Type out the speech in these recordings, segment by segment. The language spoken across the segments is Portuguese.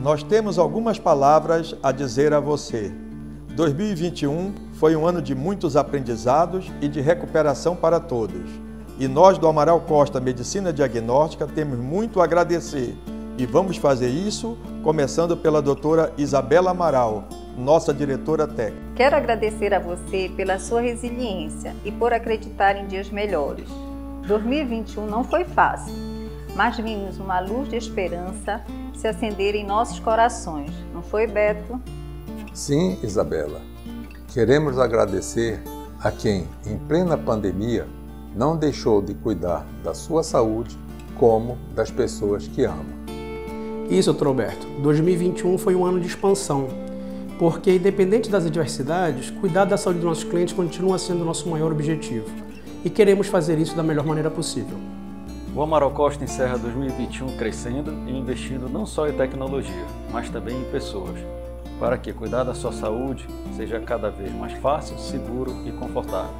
Nós temos algumas palavras a dizer a você. 2021 foi um ano de muitos aprendizados e de recuperação para todos. E nós do Amaral Costa Medicina Diagnóstica temos muito a agradecer e vamos fazer isso começando pela doutora Isabela Amaral, nossa diretora técnica. Quero agradecer a você pela sua resiliência e por acreditar em dias melhores. 2021 não foi fácil, mas vimos uma luz de esperança se acender em nossos corações. Não foi, Beto? Sim, Isabela. Queremos agradecer a quem, em plena pandemia, não deixou de cuidar da sua saúde como das pessoas que ama. Isso, Roberto. 2021 foi um ano de expansão, porque, independente das adversidades, cuidar da saúde dos nossos clientes continua sendo o nosso maior objetivo. E queremos fazer isso da melhor maneira possível. O Amaral Costa encerra 2021 crescendo e investindo não só em tecnologia, mas também em pessoas, para que cuidar da sua saúde seja cada vez mais fácil, seguro e confortável.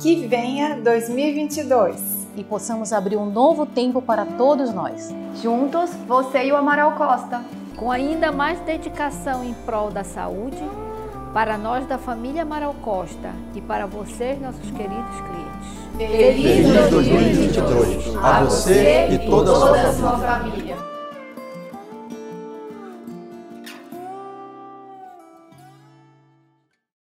Que venha 2022 e possamos abrir um novo tempo para todos nós. Juntos, você e o Amaral Costa. Com ainda mais dedicação em prol da saúde, para nós da família Amaral Costa e para vocês, nossos queridos clientes. Feliz 2022 a você e toda a sua família.